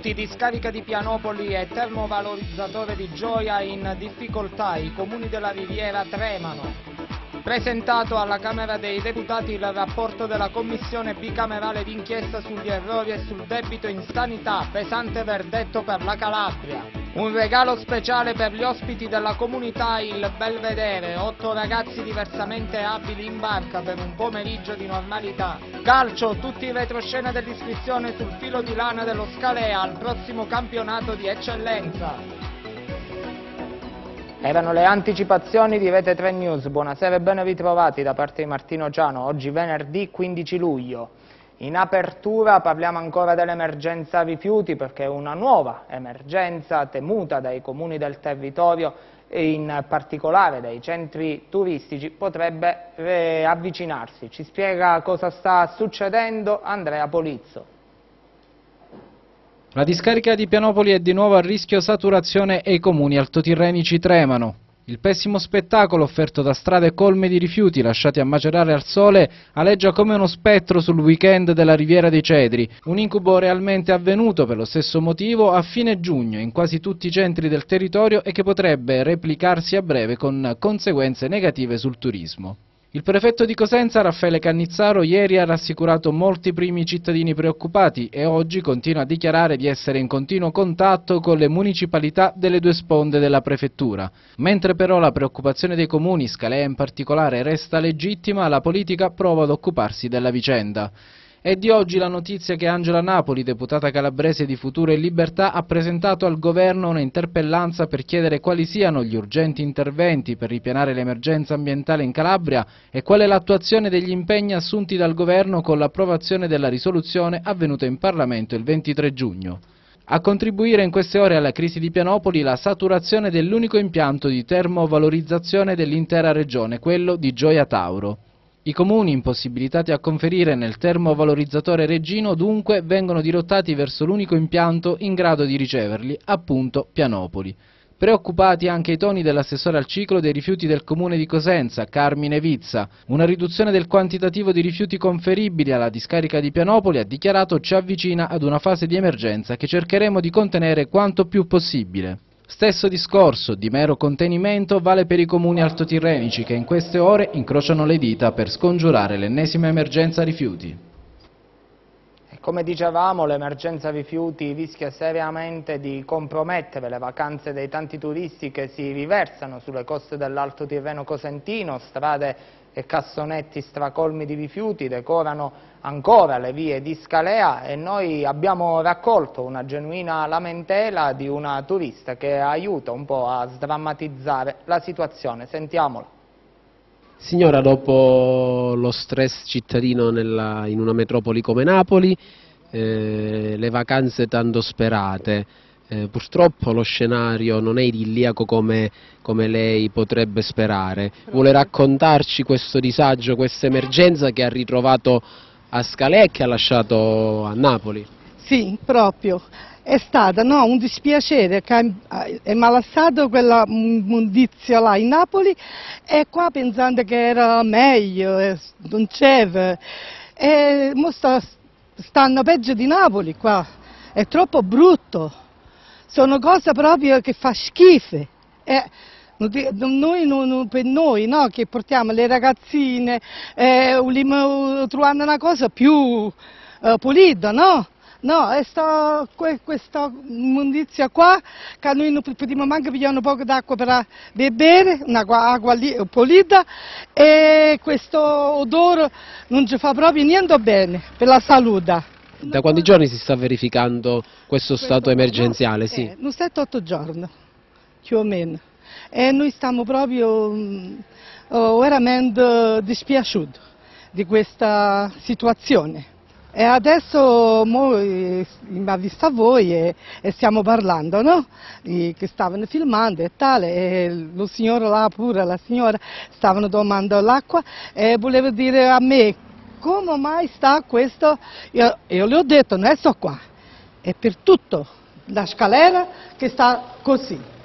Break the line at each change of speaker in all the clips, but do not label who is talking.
Rifiuti, discarica di Pianopoli e termovalorizzatore di Gioia in difficoltà, i comuni della Riviera tremano. Presentato alla Camera dei Deputati il rapporto della Commissione bicamerale d'inchiesta sugli errori e sul debito in sanità, pesante verdetto per la Calabria. Un regalo speciale per gli ospiti della comunità Il Belvedere, otto ragazzi diversamente abili in barca per un pomeriggio di normalità. Calcio, tutti i retroscena dell'iscrizione sul filo di lana dello Scalea al prossimo campionato di eccellenza. Erano le anticipazioni di Rete 3 News. Buonasera e ben ritrovati da parte di Martino Ciano. Oggi venerdì 15 luglio. In apertura parliamo ancora dell'emergenza rifiuti perché è una nuova emergenza temuta dai comuni del territorio e in particolare dai centri turistici potrebbe eh, avvicinarsi. Ci spiega cosa sta succedendo Andrea Polizzo.
La discarica di Pianopoli è di nuovo a rischio saturazione e i comuni altotirrenici tremano. Il pessimo spettacolo offerto da strade colme di rifiuti lasciati a macerare al sole aleggia come uno spettro sul weekend della Riviera dei Cedri, un incubo realmente avvenuto per lo stesso motivo a fine giugno in quasi tutti i centri del territorio e che potrebbe replicarsi a breve con conseguenze negative sul turismo. Il prefetto di Cosenza, Raffaele Cannizzaro, ieri ha rassicurato molti primi cittadini preoccupati e oggi continua a dichiarare di essere in continuo contatto con le municipalità delle due sponde della prefettura. Mentre però la preoccupazione dei comuni, Scalea in particolare, resta legittima, la politica prova ad occuparsi della vicenda. È di oggi la notizia che Angela Napoli, deputata calabrese di Futuro e Libertà, ha presentato al governo una interpellanza per chiedere quali siano gli urgenti interventi per ripianare l'emergenza ambientale in Calabria e qual è l'attuazione degli impegni assunti dal governo con l'approvazione della risoluzione avvenuta in Parlamento il 23 giugno. A contribuire in queste ore alla crisi di Pianopoli la saturazione dell'unico impianto di termovalorizzazione dell'intera regione, quello di Gioia Tauro. I comuni impossibilitati a conferire nel termovalorizzatore Reggino dunque vengono dirottati verso l'unico impianto in grado di riceverli, appunto Pianopoli. Preoccupati anche i toni dell'assessore al ciclo dei rifiuti del comune di Cosenza, Carmine Vizza. Una riduzione del quantitativo di rifiuti conferibili alla discarica di Pianopoli ha dichiarato ci avvicina ad una fase di emergenza che cercheremo di contenere quanto più possibile. Stesso discorso di mero contenimento vale per i comuni altotirrenici che in queste ore incrociano le dita per scongiurare l'ennesima emergenza rifiuti.
Come dicevamo, l'emergenza rifiuti rischia seriamente di compromettere le vacanze dei tanti turisti che si riversano sulle coste dell'Alto Tirreno Cosentino, strade e cassonetti stracolmi di rifiuti decorano ancora le vie di Scalea e noi abbiamo raccolto una genuina lamentela di una turista che aiuta un po' a sdrammatizzare la situazione. Sentiamola.
Signora, dopo lo stress cittadino nella, in una metropoli come Napoli, eh, le vacanze tanto sperate, eh, purtroppo lo scenario non è idilliaco come, come, lei potrebbe sperare. Vuole raccontarci questo disagio, questa emergenza che ha ritrovato a Scalè e che ha lasciato a Napoli?
Sì, proprio. È stato no, un dispiacere che è malassato quella mondizia là in Napoli e qua pensando che era meglio, non c'era. E stanno peggio di Napoli qua, è troppo brutto sono cose proprio che fa schifo. Eh, noi, per noi no, che portiamo le ragazzine, eh, trovare una cosa più eh, pulita, no? No, è sta, questa immondizia qua, che noi non possiamo manco pigliare un po' d'acqua per bere, un'acqua pulita, e questo odore non ci fa proprio niente bene per la salute.
Da quanti giorni si sta verificando questo stato emergenziale? Sì.
Eh, 7-8 giorni, più o meno. E noi stiamo proprio mm, oh, veramente dispiaciuti di questa situazione. E adesso mi ha visto a voi e, e, stiamo parlando, no? I, che stavano filmando e tale, e lo signore là pure, la signora, stavano domandando l'acqua e voleva dire a me come mai sta questo? Io, io le ho detto, non è solo qua, è per tutto la scalera che sta così.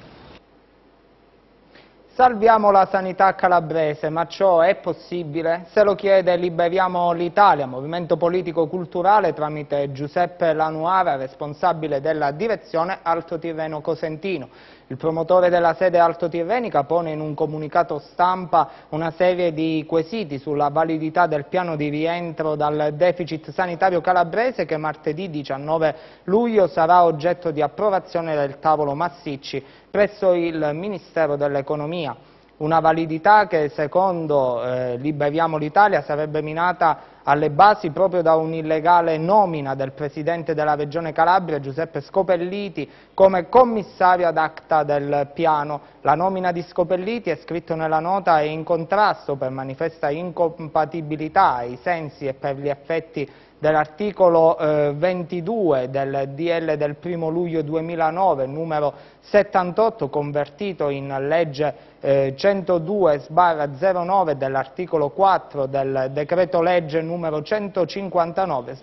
Salviamo la sanità calabrese, ma ciò è possibile? Se lo chiede Liberiamo l'Italia, movimento politico-culturale tramite Giuseppe Lanuara, responsabile della direzione Alto Tirreno Cosentino. Il promotore della sede altotirrenica pone in un comunicato stampa una serie di quesiti sulla validità del piano di rientro dal deficit sanitario calabrese che martedì 19 luglio sarà oggetto di approvazione del tavolo Massicci presso il Ministero dell'Economia una validità che secondo eh, Liberiamo l'Italia sarebbe minata alle basi proprio da un'illegale nomina del Presidente della Regione Calabria, Giuseppe Scopelliti, come commissario ad acta del piano. La nomina di Scopelliti, è scritto nella nota, è in contrasto per manifesta incompatibilità ai sensi e per gli effetti dell'articolo eh, 22 del DL del 1 luglio 2009, numero 78, convertito in legge eh, 102 09 dell'articolo 4 del decreto legge numero 159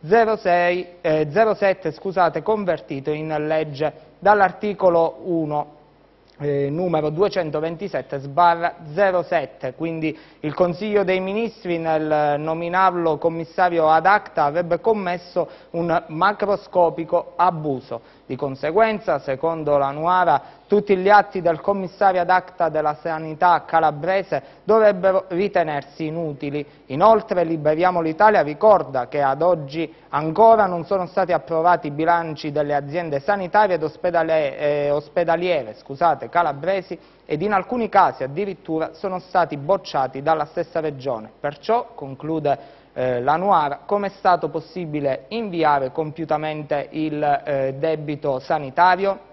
06, eh, 07, scusate, convertito in legge dall'articolo 1 eh, numero 227 sbarra 07, quindi il Consiglio dei Ministri nel nominarlo commissario ad acta avrebbe commesso un macroscopico abuso. Di conseguenza, secondo la Nuara, tutti gli atti del commissario ad acta della sanità calabrese dovrebbero ritenersi inutili. Inoltre Liberiamo l'Italia ricorda che ad oggi ancora non sono stati approvati i bilanci delle aziende sanitarie ed ospedaliere, eh, ospedaliere scusate, calabresi ed in alcuni casi addirittura sono stati bocciati dalla stessa Regione. Perciò, conclude eh, l'annuara, come è stato possibile inviare compiutamente il eh, debito sanitario?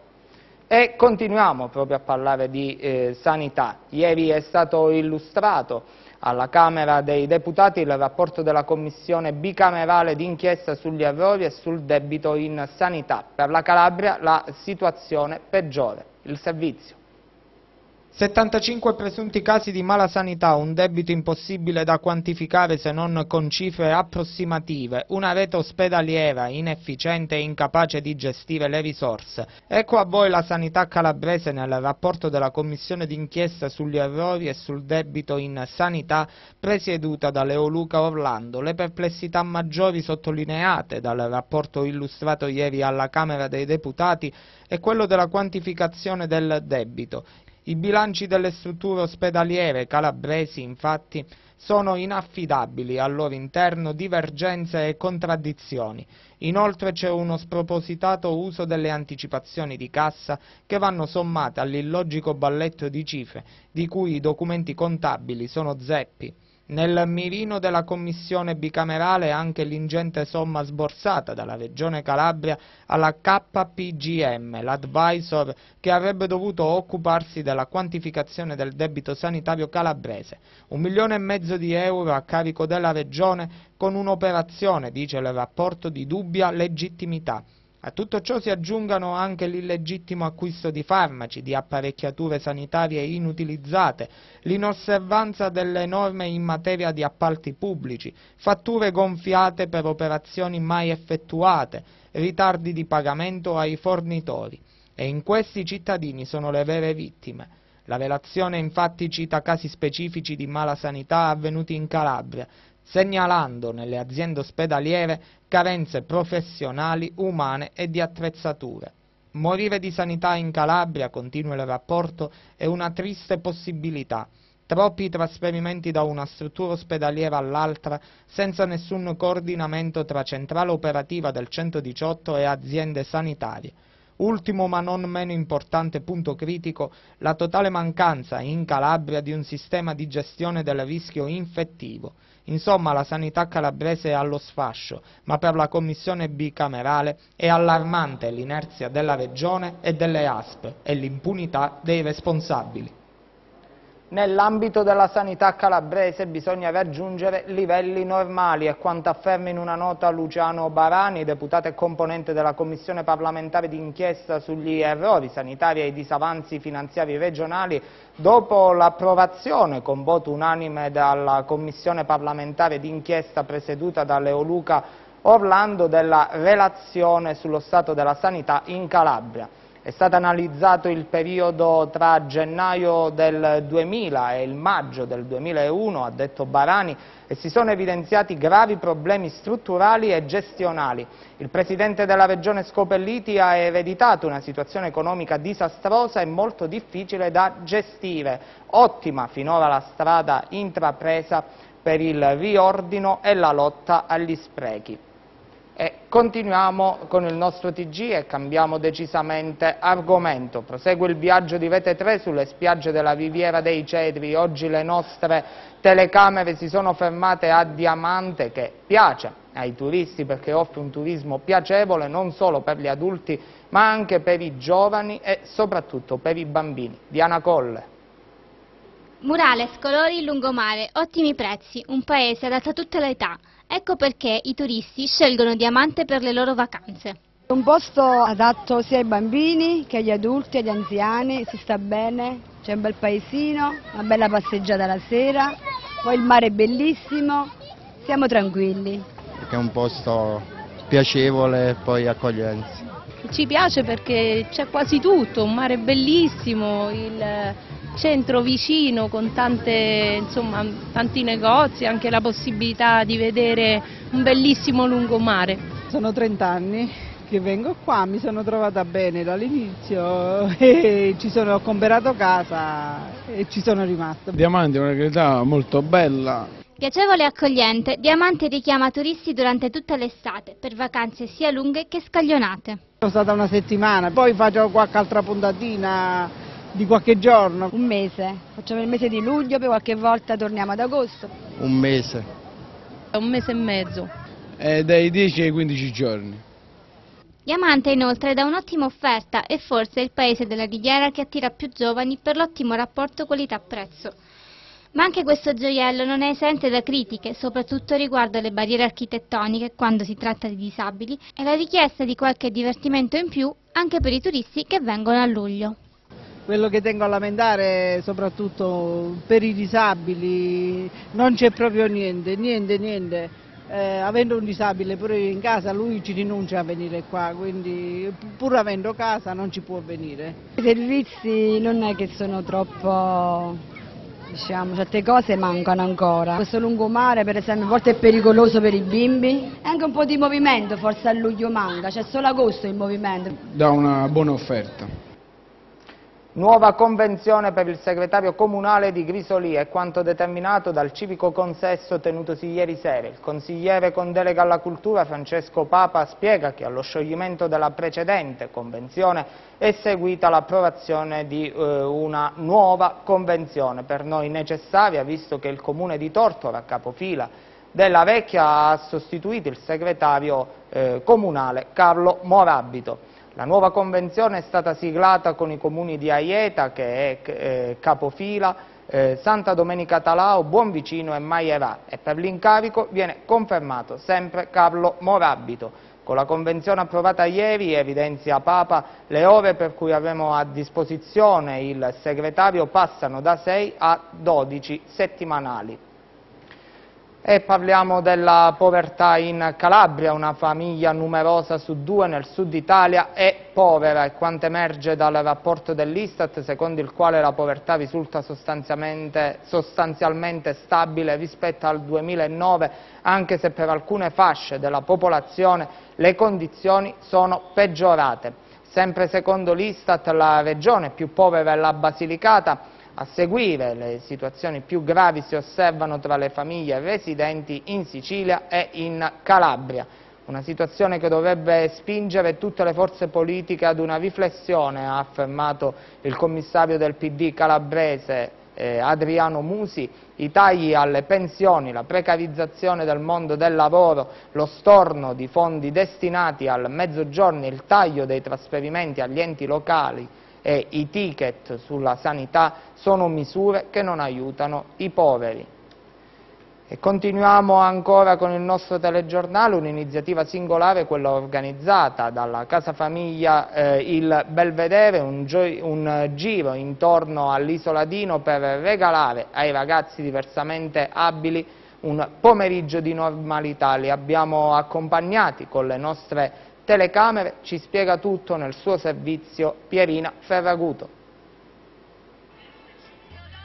E continuiamo proprio a parlare di eh, sanità. Ieri è stato illustrato alla Camera dei Deputati il rapporto della Commissione bicamerale d'inchiesta sugli errori e sul debito in sanità. Per la Calabria la situazione peggiore, il servizio. 75 presunti casi di mala sanità, un debito impossibile da quantificare se non con cifre approssimative, una rete ospedaliera inefficiente e incapace di gestire le risorse. Ecco a voi la sanità calabrese nel rapporto della Commissione d'inchiesta sugli errori e sul debito in sanità presieduta da Leo Luca Orlando. Le perplessità maggiori sottolineate dal rapporto illustrato ieri alla Camera dei Deputati è quello della quantificazione del debito. I bilanci delle strutture ospedaliere calabresi, infatti, sono inaffidabili, al loro interno divergenze e contraddizioni. Inoltre c'è uno spropositato uso delle anticipazioni di cassa che vanno sommate all'illogico balletto di cifre, di cui i documenti contabili sono zeppi. Nel mirino della commissione bicamerale anche l'ingente somma sborsata dalla Regione Calabria alla KPGM, l'advisor che avrebbe dovuto occuparsi della quantificazione del debito sanitario calabrese. Un milione e mezzo di euro a carico della Regione con un'operazione, dice il rapporto, di dubbia legittimità. A tutto ciò si aggiungano anche l'illegittimo acquisto di farmaci, di apparecchiature sanitarie inutilizzate, l'inosservanza delle norme in materia di appalti pubblici, fatture gonfiate per operazioni mai effettuate, ritardi di pagamento ai fornitori. E in questi i cittadini sono le vere vittime. La relazione infatti cita casi specifici di mala sanità avvenuti in Calabria, segnalando nelle aziende ospedaliere carenze professionali, umane e di attrezzature. Morire di sanità in Calabria, continua il rapporto, è una triste possibilità. Troppi trasferimenti da una struttura ospedaliera all'altra senza nessun coordinamento tra centrale operativa del 118 e aziende sanitarie. Ultimo ma non meno importante punto critico, la totale mancanza in Calabria di un sistema di gestione del rischio infettivo. Insomma, la sanità calabrese è allo sfascio, ma per la commissione bicamerale è allarmante l'inerzia della regione e delle ASP e l'impunità dei responsabili. Nell'ambito della sanità calabrese bisogna raggiungere livelli normali, è quanto afferma in una nota Luciano Barani, deputato e componente della Commissione parlamentare d'inchiesta sugli errori sanitari e i disavanzi finanziari regionali, dopo l'approvazione con voto unanime dalla Commissione parlamentare d'inchiesta presieduta da Leoluca Orlando della relazione sullo stato della sanità in Calabria. È stato analizzato il periodo tra gennaio del 2000 e il maggio del 2001, ha detto Barani, e si sono evidenziati gravi problemi strutturali e gestionali. Il Presidente della Regione Scopelliti ha ereditato una situazione economica disastrosa e molto difficile da gestire. Ottima finora la strada intrapresa per il riordino e la lotta agli sprechi. E continuiamo con il nostro TG e cambiamo decisamente argomento. Prosegue il viaggio di Rete 3 sulle spiagge della Riviera dei Cedri. Oggi le nostre telecamere si sono fermate a Diamante che piace ai turisti perché offre un turismo piacevole non solo per gli adulti ma anche per i giovani e soprattutto per i bambini. Diana Colle.
Murales, colori, lungomare, ottimi prezzi, un paese adatto a tutte le età. Ecco perché i turisti scelgono Diamante per le loro vacanze.
Un posto adatto sia ai bambini che agli adulti, agli anziani, si sta bene, c'è un bel paesino, una bella passeggiata la sera, poi il mare è bellissimo, siamo tranquilli.
Perché è un posto piacevole e poi accoglienza.
Ci piace perché c'è quasi tutto, un mare bellissimo, il centro vicino con tante, insomma, tanti negozi, anche la possibilità di vedere un bellissimo lungomare.
Sono 30 anni che vengo qua, mi sono trovata bene dall'inizio e ci sono, ho comprato casa e ci sono rimasta.
Diamante è una località molto bella.
Piacevole e accogliente, Diamante richiama turisti durante tutta l'estate per vacanze sia lunghe che scaglionate.
Sono stata una settimana, poi faccio qualche altra puntatina di qualche giorno.
Un mese, facciamo il mese di luglio, poi qualche volta torniamo ad agosto.
Un mese.
Un mese e mezzo.
È dai 10 ai 15 giorni.
Diamante inoltre dà un'ottima offerta e forse è il paese della Riviera che attira più giovani per l'ottimo rapporto qualità-prezzo. Ma anche questo gioiello non è esente da critiche, soprattutto riguardo alle barriere architettoniche quando si tratta di disabili e la richiesta di qualche divertimento in più anche per i turisti che vengono a luglio.
Quello che tengo a lamentare soprattutto per i disabili non c'è proprio niente, niente, niente. Eh, avendo un disabile pure in casa lui ci rinuncia a venire qua, quindi pur avendo casa non ci può venire.
I servizi non è che sono troppo diciamo, certe cose mancano ancora. Questo lungomare per esempio a volte è pericoloso per i bimbi, e anche un po' di movimento forse a luglio manca, c'è solo agosto il movimento.
Dà una buona offerta.
Nuova convenzione per il segretario comunale di Grisoli è quanto determinato dal civico consesso tenutosi ieri sera. Il consigliere con delega alla cultura Francesco Papa spiega che allo scioglimento della precedente convenzione è seguita l'approvazione di eh, una nuova convenzione, per noi necessaria visto che il comune di Tortora, capofila della vecchia, ha sostituito il segretario eh, comunale Carlo Morabito. La nuova convenzione è stata siglata con i comuni di Aieta, che è eh, capofila, eh, Santa Domenica Talao, Buonvicino e Maierà e per l'incarico viene confermato sempre Carlo Morabito. Con la convenzione approvata ieri, evidenzia Papa, le ore per cui avremo a disposizione il segretario passano da 6 a 12 settimanali. E parliamo della povertà in Calabria, una famiglia numerosa su due nel sud Italia è povera e quanto emerge dal rapporto dell'Istat secondo il quale la povertà risulta sostanzialmente, sostanzialmente stabile rispetto al 2009 anche se per alcune fasce della popolazione le condizioni sono peggiorate. Sempre secondo l'Istat la regione più povera è la Basilicata a seguire le situazioni più gravi si osservano tra le famiglie residenti in Sicilia e in Calabria. Una situazione che dovrebbe spingere tutte le forze politiche ad una riflessione, ha affermato il commissario del PD calabrese eh, Adriano Musi, i tagli alle pensioni, la precarizzazione del mondo del lavoro, lo storno di fondi destinati al mezzogiorno, il taglio dei trasferimenti agli enti locali, e i ticket sulla sanità sono misure che non aiutano i poveri. E continuiamo ancora con il nostro telegiornale, un'iniziativa singolare, quella organizzata dalla Casa Famiglia eh, Il Belvedere, un, un giro intorno all'Isoladino per regalare ai ragazzi diversamente abili un pomeriggio di normalità. Li abbiamo accompagnati con le nostre telecamere, ci spiega tutto nel suo servizio Pierina Ferraguto.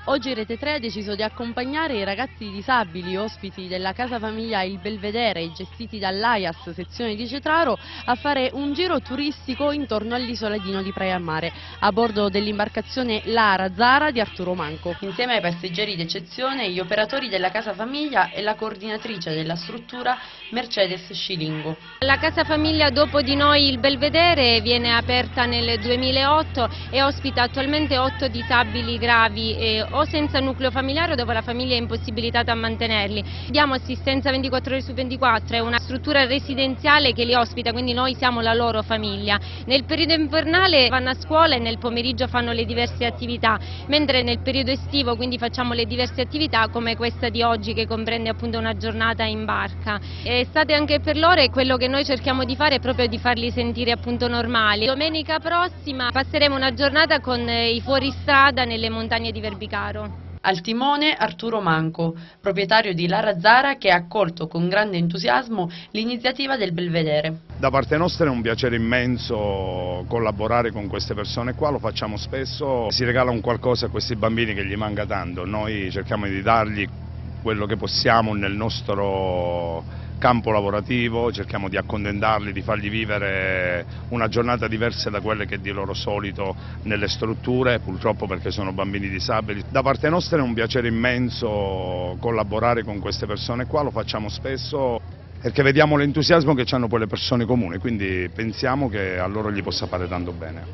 Oggi Rete 3 ha deciso di accompagnare i ragazzi disabili ospiti della casa famiglia Il Belvedere gestiti dall'AIAS sezione di Cetraro a fare un giro turistico intorno all'isoladino di Praia Mare a bordo dell'imbarcazione Lara Zara di Arturo Manco. Insieme ai passeggeri d'eccezione gli operatori della casa famiglia e la coordinatrice della struttura Mercedes Scilingo.
La casa famiglia dopo di noi Il Belvedere viene aperta nel 2008 e ospita attualmente 8 disabili gravi e o senza nucleo familiare o dove la famiglia è impossibilitata a mantenerli. Diamo assistenza 24 ore su 24, è una struttura residenziale che li ospita, quindi noi siamo la loro famiglia. Nel periodo invernale vanno a scuola e nel pomeriggio fanno le diverse attività, mentre nel periodo estivo quindi facciamo le diverse attività come questa di oggi che comprende appunto una giornata in barca. Estate anche per loro e quello che noi cerchiamo di fare è proprio di farli sentire appunto normali. Domenica prossima passeremo una giornata con i fuoristrada nelle montagne di Verbicano.
Al timone Arturo Manco, proprietario di Lara Zara che ha accolto con grande entusiasmo l'iniziativa del Belvedere.
Da parte nostra è un piacere immenso collaborare con queste persone qua, lo facciamo spesso, si regala un qualcosa a questi bambini che gli manca tanto, noi cerchiamo di dargli quello che possiamo nel nostro campo lavorativo, cerchiamo di accontentarli, di fargli vivere una giornata diversa da quelle che di loro solito nelle strutture, purtroppo perché sono bambini disabili. Da parte nostra è un piacere immenso collaborare con queste persone qua, lo facciamo spesso perché vediamo l'entusiasmo che hanno poi le persone comuni, quindi pensiamo che a loro gli possa fare tanto bene.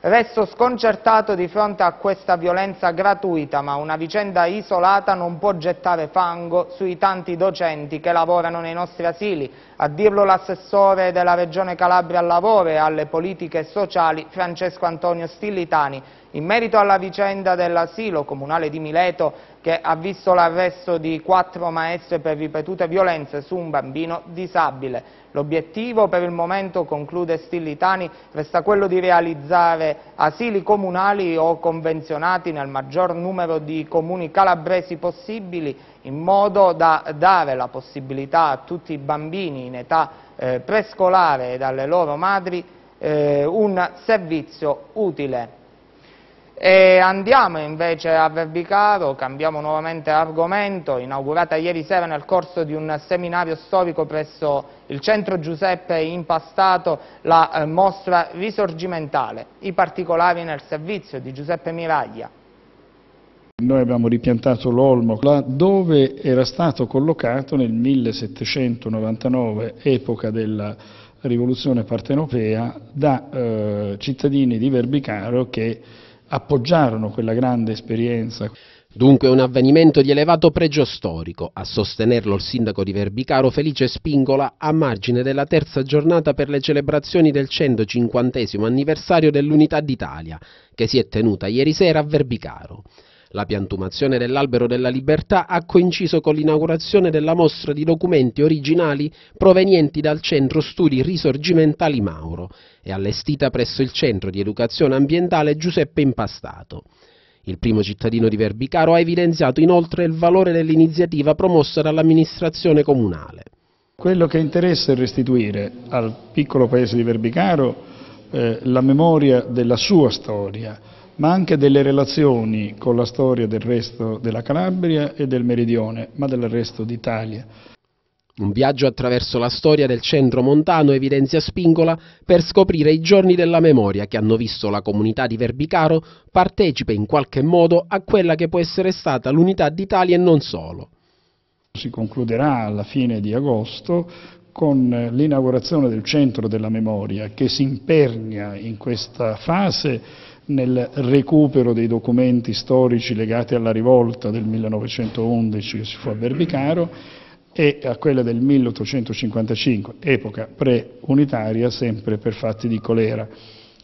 Resto sconcertato di fronte a questa violenza gratuita, ma una vicenda isolata non può gettare fango sui tanti docenti che lavorano nei nostri asili. A dirlo l'assessore della Regione Calabria al lavoro e alle politiche sociali Francesco Antonio Stillitani, in merito alla vicenda dell'asilo comunale di Mileto che ha visto l'arresto di quattro maestre per ripetute violenze su un bambino disabile. L'obiettivo per il momento, conclude Stillitani, resta quello di realizzare asili comunali o convenzionati nel maggior numero di comuni calabresi possibili in modo da dare la possibilità a tutti i bambini in età eh, prescolare e dalle loro madri eh, un servizio utile. E andiamo invece a Verbicaro, cambiamo nuovamente argomento, inaugurata ieri sera nel corso di un seminario storico presso il centro Giuseppe Impastato la eh, mostra risorgimentale, i particolari nel servizio di Giuseppe Miraglia.
Noi abbiamo ripiantato l'olmo là dove era stato collocato nel 1799, epoca della rivoluzione partenopea, da eh, cittadini di Verbicaro che appoggiarono quella grande esperienza.
Dunque un avvenimento di elevato pregio storico, a sostenerlo il sindaco di Verbicaro Felice Spingola a margine della terza giornata per le celebrazioni del 150 anniversario dell'Unità d'Italia, che si è tenuta ieri sera a Verbicaro. La piantumazione dell'albero della libertà ha coinciso con l'inaugurazione della mostra di documenti originali provenienti dal Centro Studi Risorgimentali Mauro e allestita presso il Centro di Educazione Ambientale Giuseppe Impastato. Il primo cittadino di Verbicaro ha evidenziato inoltre il valore dell'iniziativa promossa dall'amministrazione comunale.
Quello che interessa è restituire al piccolo paese di Verbicaro eh, la memoria della sua storia, ma anche delle relazioni con la storia del resto della Calabria e del Meridione, ma del resto d'Italia.
Un viaggio attraverso la storia del centro montano evidenzia Spingola per scoprire i giorni della memoria che hanno visto la comunità di Verbicaro partecipe in qualche modo a quella che può essere stata l'unità d'Italia e non solo.
Si concluderà alla fine di agosto con l'inaugurazione del centro della memoria che si impernia in questa fase nel recupero dei documenti storici legati alla rivolta del 1911 che si fu a Verbicaro e a quella del 1855, epoca pre-unitaria, sempre per fatti di colera.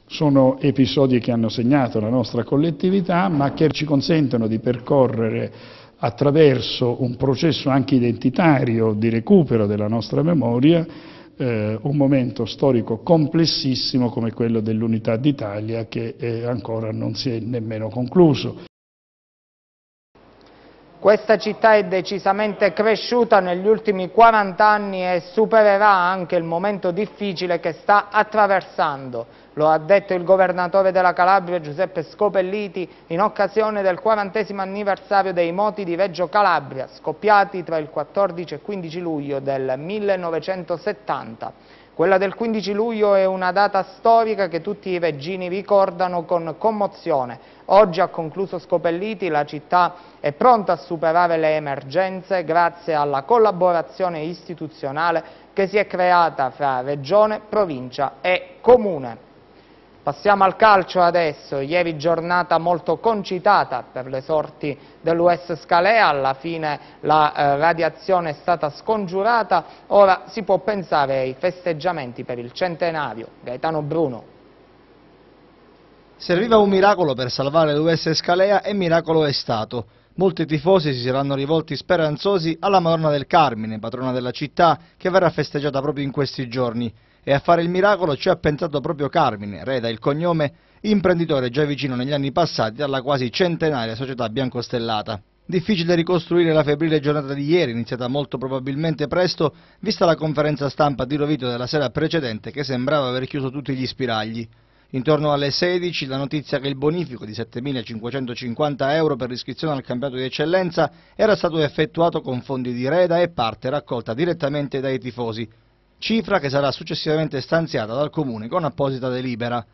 Sono episodi che hanno segnato la nostra collettività, ma che ci consentono di percorrere attraverso un processo anche identitario di recupero della nostra memoria eh, un momento storico complessissimo come quello dell'unità d'Italia che eh, ancora non si è nemmeno concluso.
Questa città è decisamente cresciuta negli ultimi 40 anni e supererà anche il momento difficile che sta attraversando. Lo ha detto il governatore della Calabria Giuseppe Scopelliti in occasione del 40 anniversario dei moti di Reggio Calabria, scoppiati tra il 14 e 15 luglio del 1970. Quella del 15 luglio è una data storica che tutti i reggini ricordano con commozione. Oggi ha concluso Scopelliti, la città è pronta a superare le emergenze grazie alla collaborazione istituzionale che si è creata fra Regione, Provincia e Comune. Passiamo al calcio adesso, ieri giornata molto concitata per le sorti dell'US Scalea, alla fine la eh, radiazione è stata scongiurata, ora si può pensare ai festeggiamenti per il centenario. Gaetano Bruno.
Serviva un miracolo per salvare l'US Scalea e miracolo è stato. Molti tifosi si saranno rivolti speranzosi alla Madonna del Carmine, patrona della città, che verrà festeggiata proprio in questi giorni e a fare il miracolo ci ha pensato proprio Carmine, Reda il cognome, imprenditore già vicino negli anni passati alla quasi centenaria società biancostellata. Difficile ricostruire la febbrile giornata di ieri, iniziata molto probabilmente presto, vista la conferenza stampa di Rovito della sera precedente che sembrava aver chiuso tutti gli spiragli. Intorno alle 16 la notizia che il bonifico di 7.550 euro per l'iscrizione al campionato di eccellenza era stato effettuato con fondi di Reda e parte raccolta direttamente dai tifosi, cifra che sarà successivamente stanziata dal Comune con apposita delibera.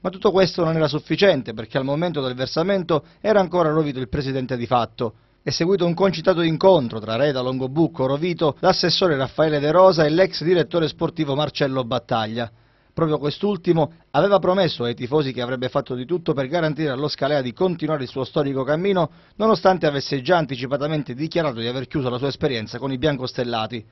Ma tutto questo non era sufficiente perché al momento del versamento era ancora Rovito il presidente di fatto. È seguito un concitato incontro tra Reda, Longobucco, Rovito, l'assessore Raffaele De Rosa e l'ex direttore sportivo Marcello Battaglia. Proprio quest'ultimo aveva promesso ai tifosi che avrebbe fatto di tutto per garantire allo Scalea di continuare il suo storico cammino, nonostante avesse già anticipatamente dichiarato di aver chiuso la sua esperienza con i biancostellati.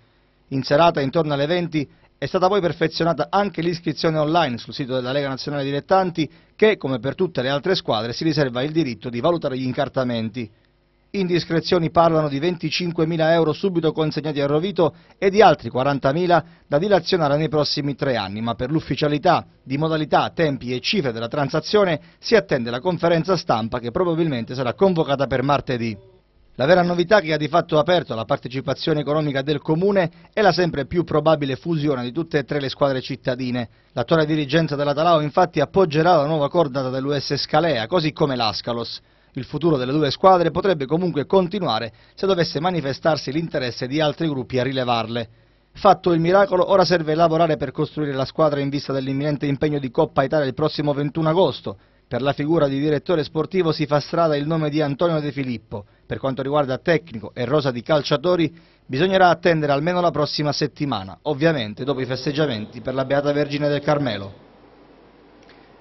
In serata, intorno alle 20, è stata poi perfezionata anche l'iscrizione online sul sito della Lega Nazionale Dilettanti che, come per tutte le altre squadre, si riserva il diritto di valutare gli incartamenti. Indiscrezioni parlano di 25.000 euro subito consegnati a Rovito e di altri 40.000 da dilazionare nei prossimi tre anni, ma per l'ufficialità di modalità, tempi e cifre della transazione si attende la conferenza stampa che probabilmente sarà convocata per martedì. La vera novità che ha di fatto aperto la partecipazione economica del Comune è la sempre più probabile fusione di tutte e tre le squadre cittadine. L'attuale dirigenza della Talao infatti appoggerà la nuova cordata dell'US Scalea, così come l'Ascalos. Il futuro delle due squadre potrebbe comunque continuare se dovesse manifestarsi l'interesse di altri gruppi a rilevarle. Fatto il miracolo, ora serve lavorare per costruire la squadra in vista dell'imminente impegno di Coppa Italia il prossimo 21 agosto. Per la figura di direttore sportivo si fa strada il nome di Antonio De Filippo. Per quanto riguarda tecnico e rosa di calciatori, bisognerà attendere almeno la prossima settimana, ovviamente dopo i festeggiamenti per la Beata Vergine del Carmelo.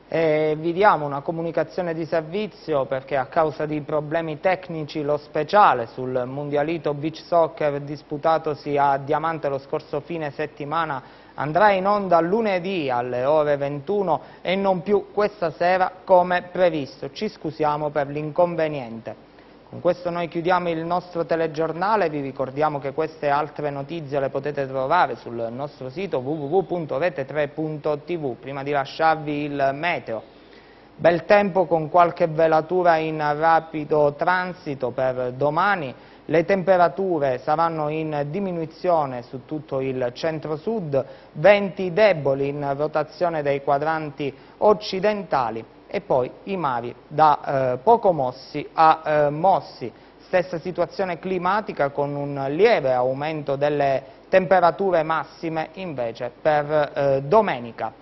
E vi diamo una comunicazione di servizio perché a causa di problemi tecnici lo speciale sul Mondialito Beach Soccer disputatosi a Diamante lo scorso fine settimana andrà in onda lunedì alle ore 21 e non più questa sera come previsto. Ci scusiamo per l'inconveniente. Con questo noi chiudiamo il nostro telegiornale, vi ricordiamo che queste altre notizie le potete trovare sul nostro sito www.rete3.tv. Prima di lasciarvi il meteo, bel tempo con qualche velatura in rapido transito per domani, le temperature saranno in diminuzione su tutto il centro-sud, venti deboli in rotazione dei quadranti occidentali, e poi i mari da eh, poco mossi a eh, mossi. Stessa situazione climatica con un lieve aumento delle temperature massime invece per eh, domenica.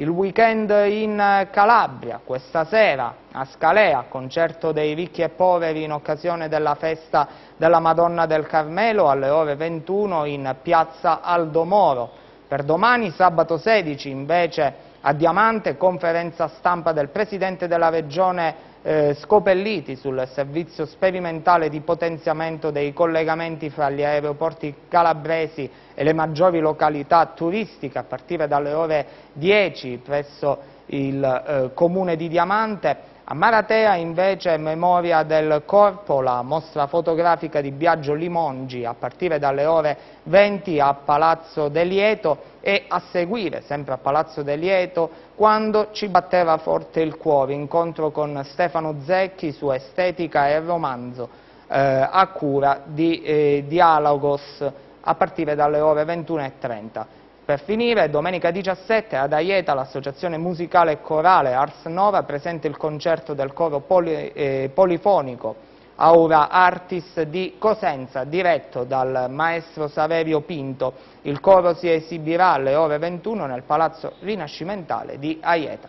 Il weekend in Calabria, questa sera a Scalea, concerto dei ricchi e poveri in occasione della festa della Madonna del Carmelo alle ore 21 in piazza Aldomoro. Per domani, sabato 16, invece a Diamante, conferenza stampa del Presidente della Regione eh, Scopelliti sul servizio sperimentale di potenziamento dei collegamenti fra gli aeroporti calabresi e le maggiori località turistiche a partire dalle ore 10 presso il eh, Comune di Diamante a Maratea invece memoria del corpo, la mostra fotografica di Biagio Limongi a partire dalle ore 20 a Palazzo De Lieto e a seguire sempre a Palazzo De Lieto quando ci batteva forte il cuore, incontro con Stefano Zecchi su estetica e romanzo eh, a cura di eh, Dialogos a partire dalle ore 21.30. Per finire, domenica 17 ad Aieta l'associazione musicale e corale Ars Nova presenta il concerto del coro poli, eh, polifonico Aura Artis di Cosenza, diretto dal maestro Saverio Pinto. Il coro si esibirà alle ore 21 nel Palazzo Rinascimentale di Aieta.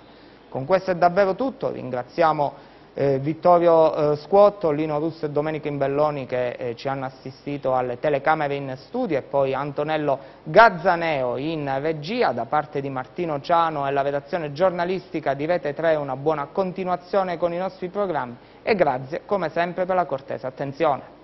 Con questo è davvero tutto, ringraziamo eh, Vittorio eh, Squotto, Lino Russo e Domenico Imbelloni che eh, ci hanno assistito alle telecamere in studio e poi Antonello Gazzaneo in regia da parte di Martino Ciano e la redazione giornalistica di Rete 3 una buona continuazione con i nostri programmi e grazie come sempre per la cortese attenzione.